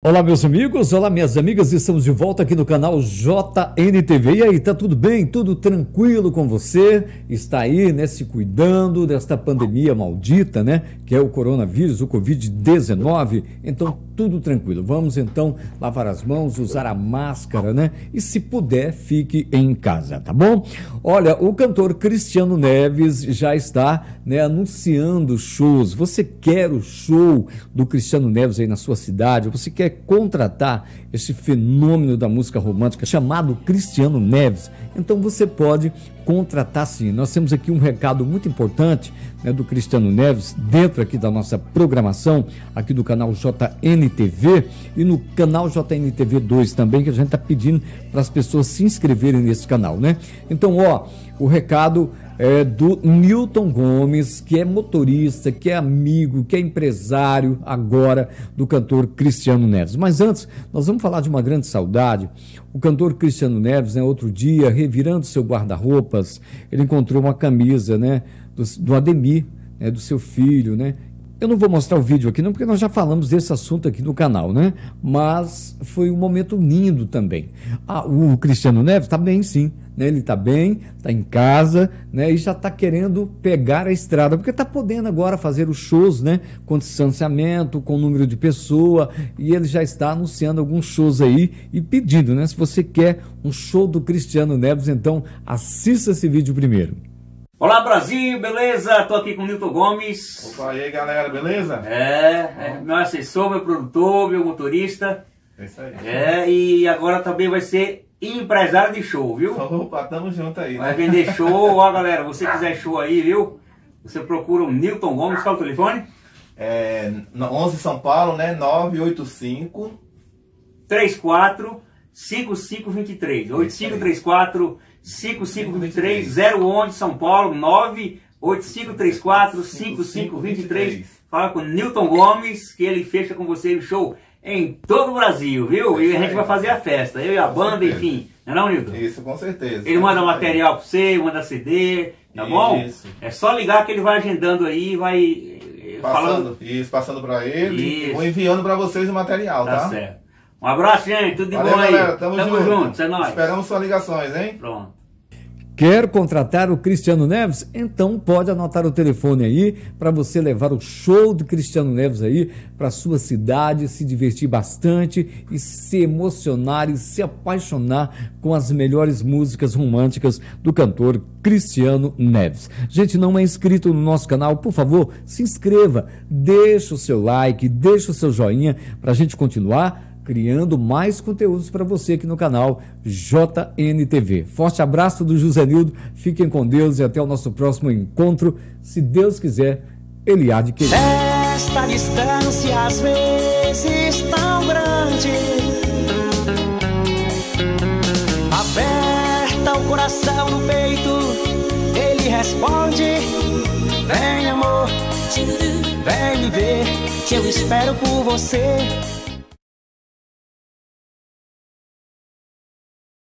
Olá, meus amigos, olá, minhas amigas, estamos de volta aqui no canal JNTV. E aí, tá tudo bem? Tudo tranquilo com você? Está aí, né, se cuidando desta pandemia maldita, né, que é o coronavírus, o Covid-19? Então, tudo tranquilo. Vamos então lavar as mãos, usar a máscara, né? E se puder, fique em casa, tá bom? Olha, o cantor Cristiano Neves já está, né, anunciando shows. Você quer o show do Cristiano Neves aí na sua cidade? Você quer contratar esse fenômeno da música romântica chamado Cristiano Neves, então você pode contratar sim. Nós temos aqui um recado muito importante né, do Cristiano Neves dentro aqui da nossa programação, aqui do canal JNTV e no canal JNTV 2 também, que a gente está pedindo para as pessoas se inscreverem nesse canal, né? Então, ó, o recado é, do Newton Gomes, que é motorista, que é amigo, que é empresário agora do cantor Cristiano Neves. Mas antes, nós vamos falar de uma grande saudade. O cantor Cristiano Neves, né, outro dia, revirando seu guarda-roupas, ele encontrou uma camisa né, do, do Ademir, né, do seu filho, né? Eu não vou mostrar o vídeo aqui, não, porque nós já falamos desse assunto aqui no canal, né? Mas foi um momento lindo também. Ah, o Cristiano Neves está bem, sim. Né? Ele está bem, está em casa, né? E já está querendo pegar a estrada, porque está podendo agora fazer os shows, né? Com distanciamento, com número de pessoa, e ele já está anunciando alguns shows aí e pedindo, né? Se você quer um show do Cristiano Neves, então assista esse vídeo primeiro. Olá Brasil, beleza? Tô aqui com o Nilton Gomes. Opa, e aí galera, beleza? É, é, meu assessor, meu produtor, meu motorista. É isso aí. É, e agora também vai ser empresário de show, viu? Opa, tamo junto aí. Vai vender show, ó galera, você quiser show aí, viu? Você procura o Nilton Gomes, qual é o telefone? É, 11 São Paulo, né? 985 34 5523. 8534 5523 011 São Paulo 98534 5523. Fala com Newton Gomes que ele fecha com você o show em todo o Brasil, viu? E a gente vai fazer a festa, eu e a banda, enfim. Não é não, Nilton? Isso, com certeza. Ele manda material para você, manda CD, tá bom? Isso. É só ligar que ele vai agendando aí, vai eh, passando, falando. Isso, passando para ele, isso. vou enviando para vocês o material, tá? Tá certo. Um abraço, gente. Tudo de Valeu, bom aí. Galera, tamo, tamo junto. junto. É nóis. Esperamos suas ligações, hein? Pronto. Quer contratar o Cristiano Neves? Então pode anotar o telefone aí para você levar o show do Cristiano Neves aí para sua cidade, se divertir bastante e se emocionar e se apaixonar com as melhores músicas românticas do cantor Cristiano Neves. Gente, não é inscrito no nosso canal, por favor, se inscreva, deixa o seu like, deixa o seu joinha para a gente continuar criando mais conteúdos para você aqui no canal JNTV. Forte abraço do José Nildo, fiquem com Deus e até o nosso próximo encontro. Se Deus quiser, Ele há de querer. Esta distância às vezes tão grande Aperta o coração no peito, ele responde Vem amor, vem me ver, que eu espero por você